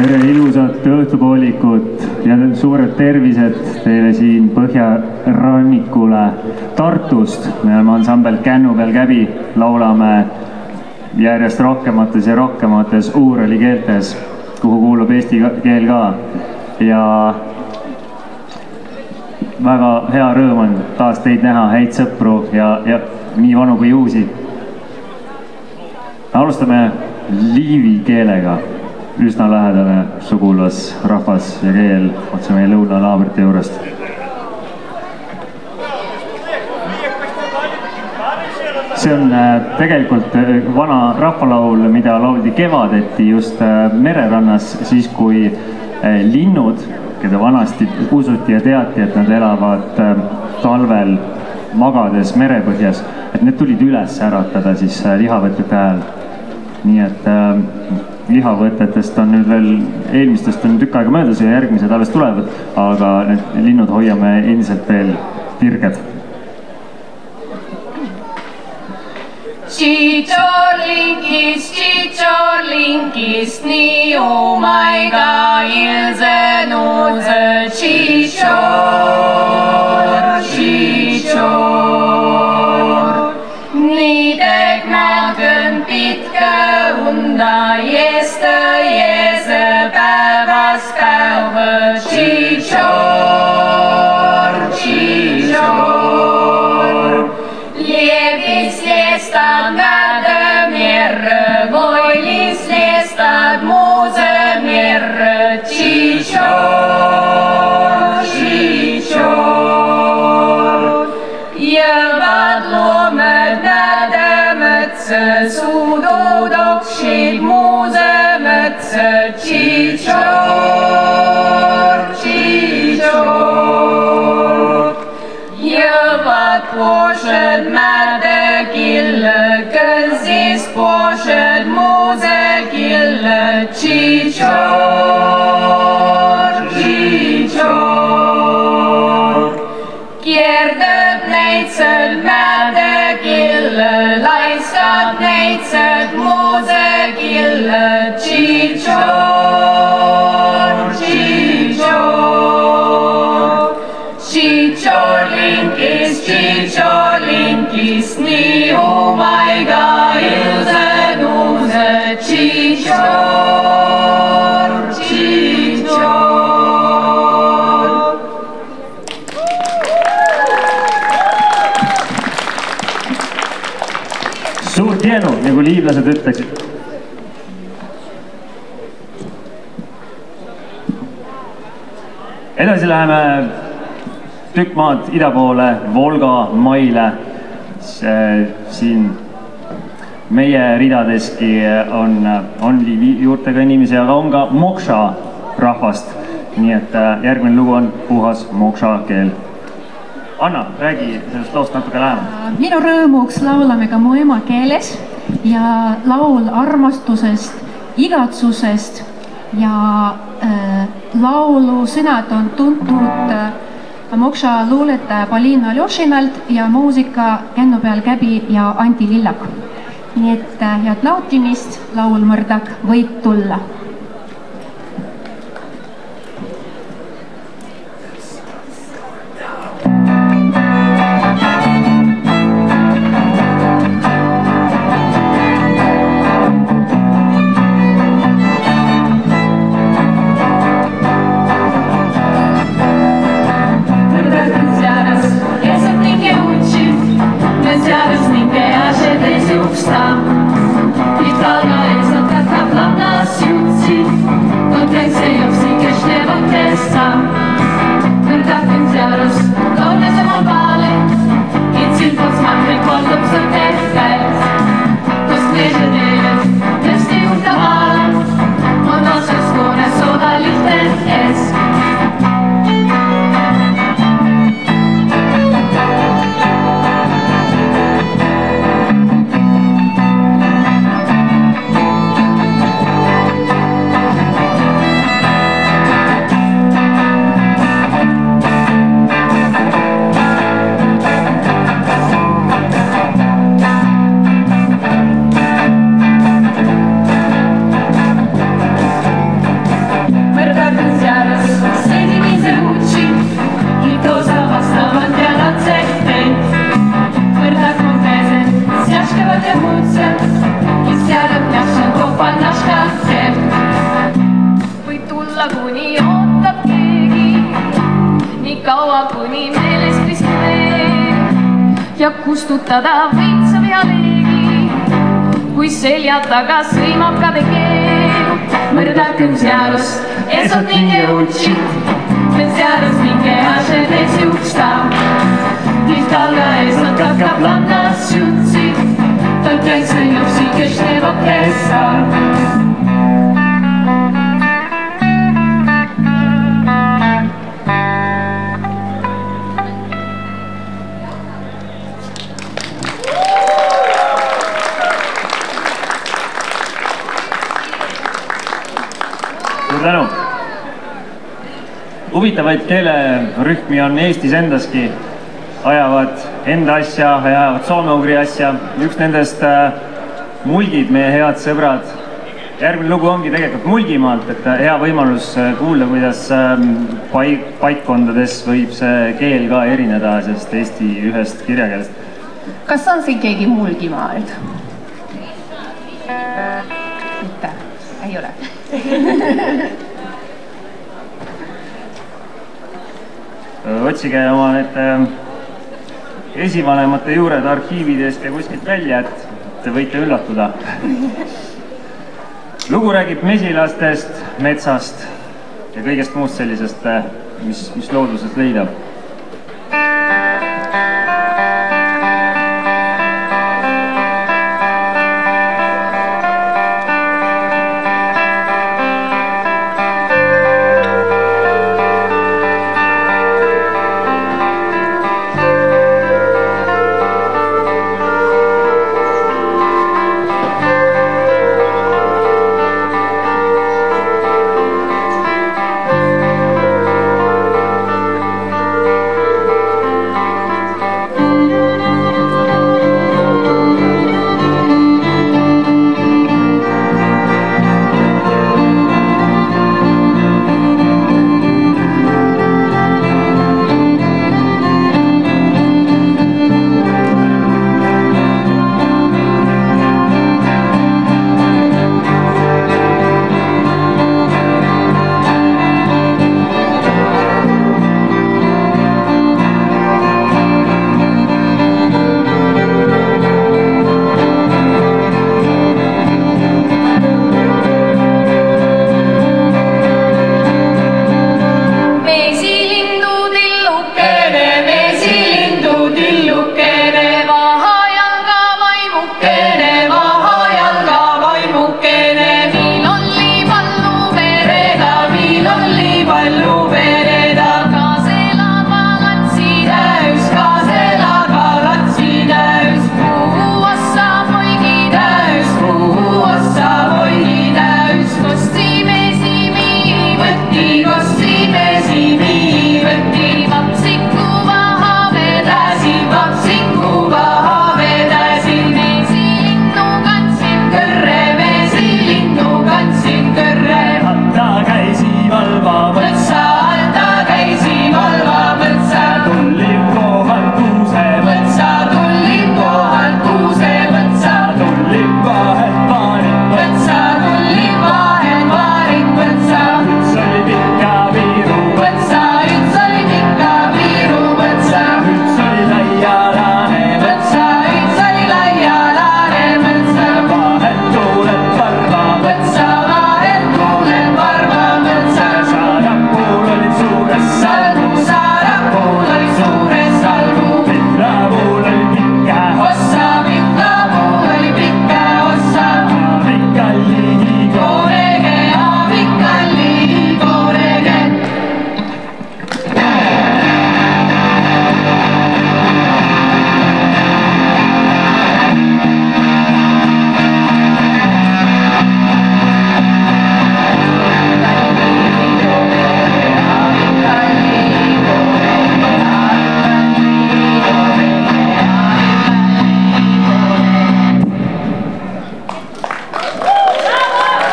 tere ilusat õhtupoolikut ja suured tervised teile siin põhjarannikule Tartust. me oleme ansambel Kännu peal käbi, laulame järjest rohkemates ja rohkemates uurali keeltes, kuhu kuulub eesti keel ka. ja väga hea rõõm on taas teid näha, häid sõpru ja, ja nii vanu kui uusi. alustame liivi keelega üsna lähedane sugulasrahvas ja keel otse meie lõunanaabrite juurest. see on tegelikult vana rahvalaul, mida lauldi kevadeti just mererannas, siis kui linnud, keda vanasti usuti ja teati, et nad elavad talvel magades merepõhjas, et need tulid üles äratada siis lihavõtete hääl. nii et lihavõtetest on nüüd veel, eelmistest on tükk aega möödas ja järgmised alles tulevad, aga need linnud hoiame endiselt veel virged. Tšitšorlinkis, tšitšorlinkis, nii umaiga ilzenud tšitšor, nii umaiga ilsenuuse, tšitšor, tšitšor. suur tänu, nagu liivlased ütleksid. edasi läheme tükk maad ida poole, Volga maile. Siin meie ridadeski on, on liivi juurtega inimesi, aga on ka mokša rahvast. nii et äh, järgmine lugu on puhas mokša keel. Anna, räägi sellest loost natuke lähemalt. minu rõõmuks laulame ka mu emakeeles ja laul armastusest, igatsusest ja äh, laulu sõnad on tuntud äh, Mokša luuletaja Poliin Aljošinalt ja muusika Kännu peal käbi ja Anti Lillak. nii et äh, head nautimist, laul Mõrdak võib tulla olla, kuni ootab keegi. nii kaua, kuni meeles kristalleerib ja kustutada võitsa pealegi, kui selja taga sõimab kadekeel. Мы редактим взялось, этот не учит. Мы взялось, не аж эти учтам. И тогда из натравка плана сюцит. Только если все кишнево песом. Suur tänu. huvitavaid keelerühmi on Eestis endaski, ajavad enda asja, ajavad soome-ugri asja. üks nendest äh, mulgid, meie head sõbrad. järgmine lugu ongi tegelikult Mulgimaalt, et äh, hea võimalus äh, kuulda, kuidas ähm, paik, paikkondades võib see keel ka erineda sellest Eesti ühest kirjakeelest. kas on siin keegi Mulgimaalt? mitte, ei ole otsige oma need äh, esivanemate juured arhiividest ja kuskilt välja, et te võite üllatuda. lugu räägib mesilastest, metsast ja kõigest muust sellisest, äh, mis, mis looduses leidab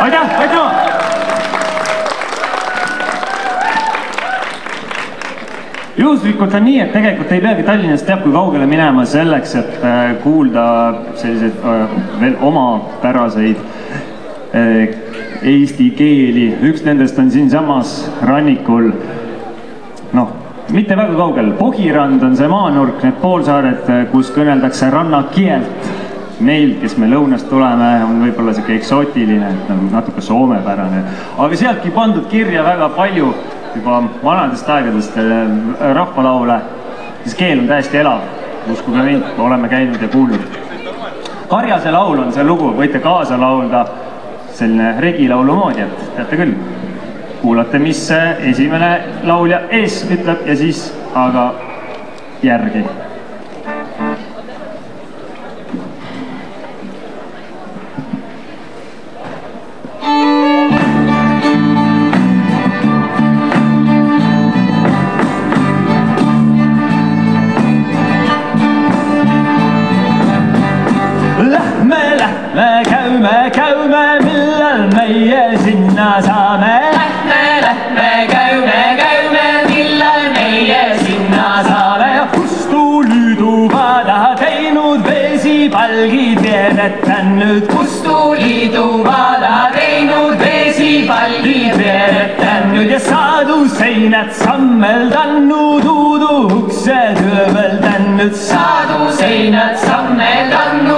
aitäh, aitäh! juhuslikult on nii, et tegelikult ei peagi Tallinnast teab kui kaugele minema selleks, et äh, kuulda selliseid äh, veel omapäraseid äh, eesti keeli. üks nendest on siinsamas rannikul, noh, mitte väga kaugel, Pohirand on see maanurk, need poolsaared, kus kõneldakse rannakeelt. Meil, kes me lõunast tuleme, on võib-olla sihuke eksootiline, et nagu natuke soomepärane, aga sealtki pandud kirja väga palju juba vanadest aegadest äh, rahvalaule. siis keel on täiesti elav, uskuge mind, oleme käinud ja kuulnud. Karjase laul on see lugu, võite kaasa laulda selline regilaulu moodi, et teate küll kuulate, mis esimene laulja ees ütleb ja siis aga järgi. Saaduseinad sammeldanud, uudu uksed ööveldanud. saduseinad sammeldanud,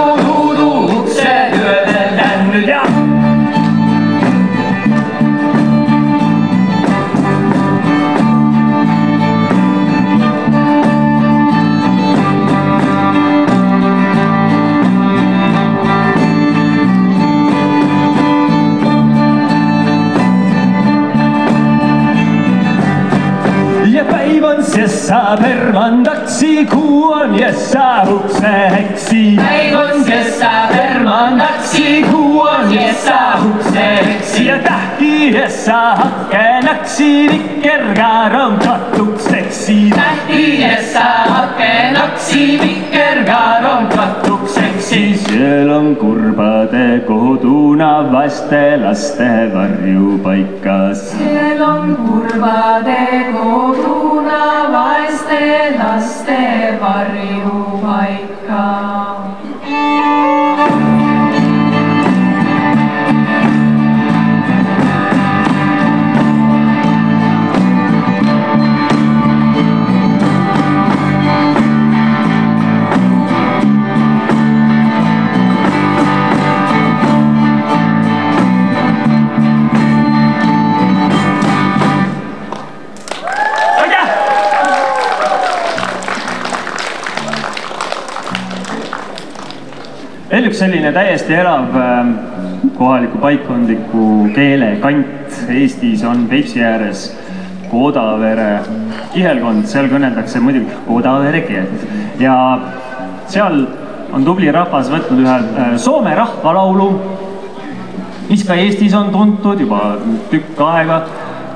permandaksi, kuu on jessa ukseheksi. päiv on kessa permandaksi, kuu on jessa ukseksi. ja tähti jessa hakenaksi, vikerkaar on katukseksi. tähti jessa hakenaksi, vikerkaar on katukseksi. seal on kurbade koduna vaste laste varjupaikas. seal on kurvade koduna vaeste laste varjupaika. Üks selline täiesti elav äh, kohaliku paikkondliku keele kant Eestis on Peipsi ääres Kodavere kihelkond, seal kõneldakse muidugi Kodavere keelt. Ja seal on tubli rahvas võtnud ühe äh, Soome rahvalaulu, mis ka Eestis on tuntud juba tükk aega.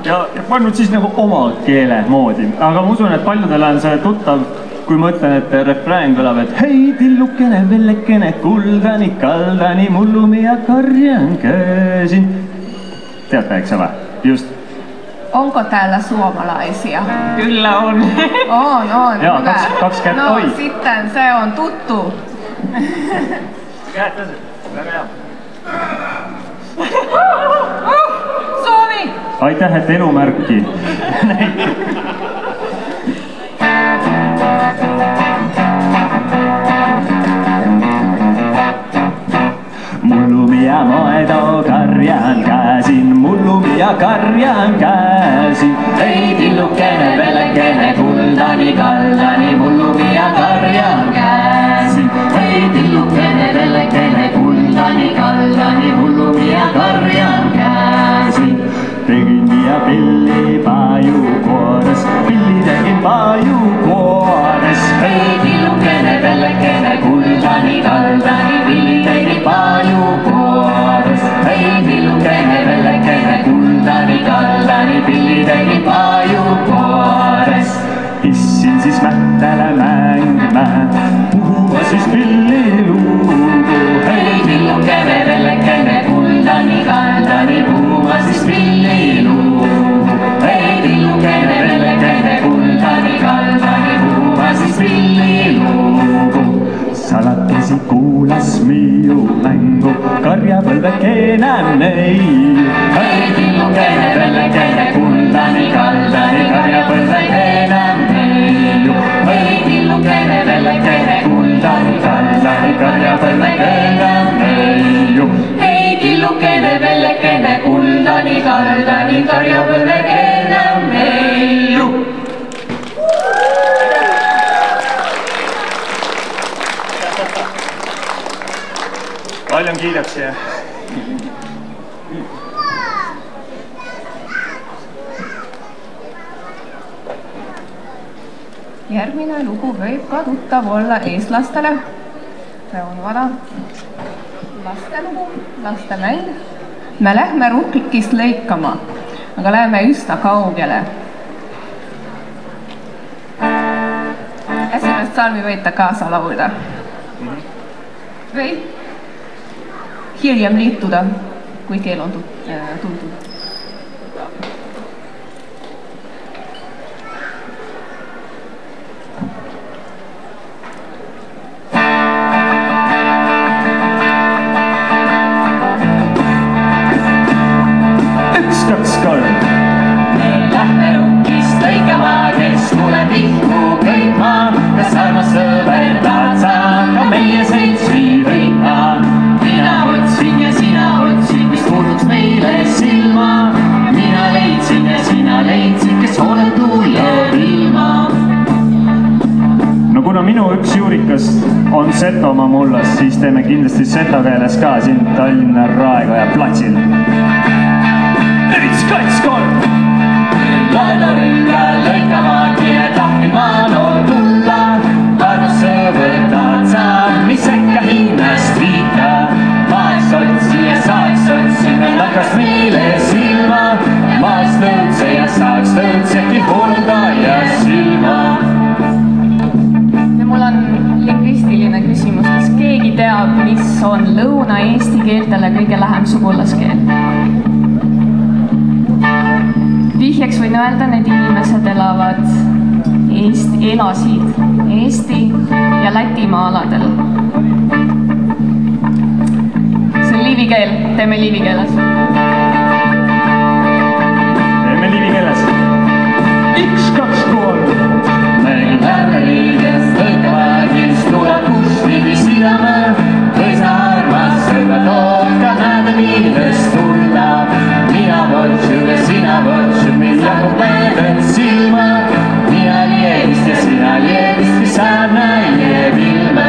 Ja, ja pannud siis nagu oma keele moodi, aga ma usun, et paljudele on see tuttav, kui ma ütlen, et refrään kõlab, et hei tillukene, vellekene, kuldani, kaldani, mullumi ja karjan käsin. teate, eks ole, just. Onko täällä suomalaisia? Kyllä on. On, on. Joo, hyvä. kaksi- kaksi kertaa, No oi. sitten se on tuttu. Suomi! aitäh, et elumärki mullumia ja karjaan käsi. Ei tillu kene velkene, kultani kallani, mullu vie karjaan käsi. Ei tillu kene velkene, kultani kallani, mullu vie karjaan käsi. Tegin ja pilli paju kuores, pilli tegin paju kuores. Ei tillu kene velkene, kultani kallani, kellekään ei. Ei silloin kellelle, kelle kuntani kallani karjapössä enää ei. Ei silloin kellelle, kelle kuntani kallani karjapössä enää võib ka tuttav olla eestlastele. see on vana lastelugu, lastemäng. me lähme ruhkikist lõikama, aga läheme üsna kaugele. esimest salmi võite kaasa laulda või hiljem liituda, kui keel on äh, tuntud. Setomaa mullas, siis teeme kindlasti seto keeles ka siin Tallinna Raekoja platsil. üks, kaks, kolm. laenuringa lõikama, kiire tahvima noor tulla. sõber tahad sa, mis äkka hinnast viita. maast otsija saaks otsida, lakkas meile silma. maast lõõtseja saaks lõõtsjaki hooldaja teab, mis on lõuna-eesti keeltele kõige lähem sugulaskeel? vihjeks võin öelda, need inimesed elavad Eest-, elasid Eesti ja Lätimaa aladel. see on liivi keel, teeme liivi keeles. teeme liivi keeles. üks, kaks, kolm. mängib härraliidest lõikama, kes sõbra toob ka näed, millest tulla. mina võtsin sina võtsid, mis jagub meelde silma. mina lievist ja sina lievist, mis sarnane ilme.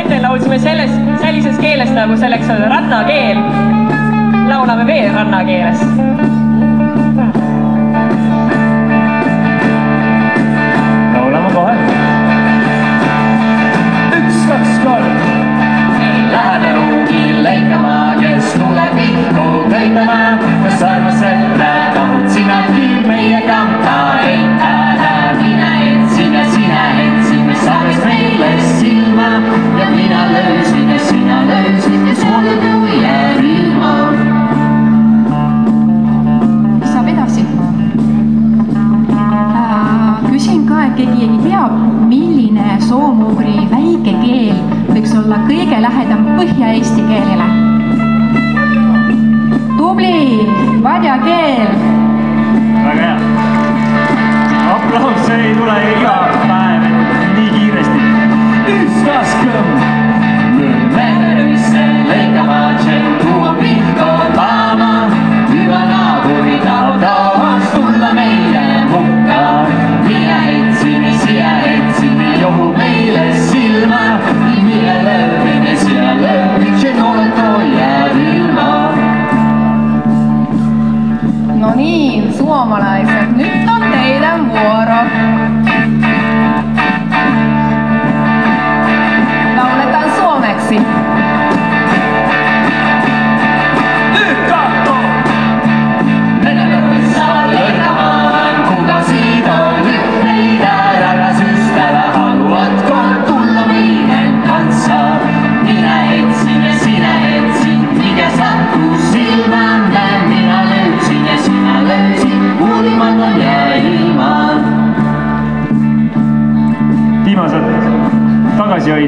enne laulsime selles, sellises keeles nagu selleks on rannakeel. laulame veel rannakeeles. Ainda má, passar uma certa, não những na primeira cantarei.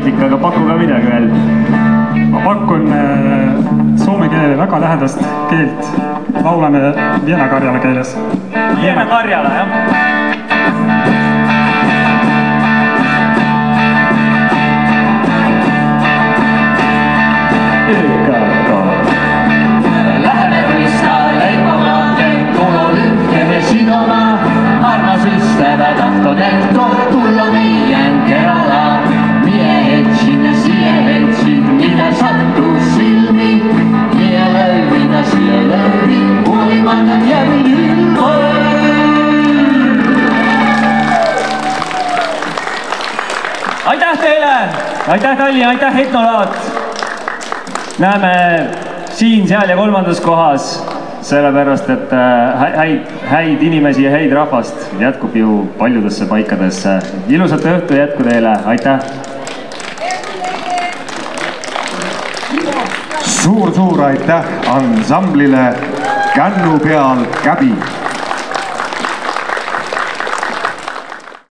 tagasihoidlik, aga paku ka midagi veel. ma pakun äh, soome keelele väga lähedast keelt, laulame vienakarjala keeles. jääme karjale, jah. Läheme aitäh Tallinn, aitäh Etnolaat. näeme siin, seal ja kolmandas kohas, sellepärast et äh, häid, häid inimesi ja häid rahvast jätkub ju paljudesse paikadesse. ilusat õhtu jätku teile, aitäh. suur-suur aitäh ansamblile Kännu peal käbi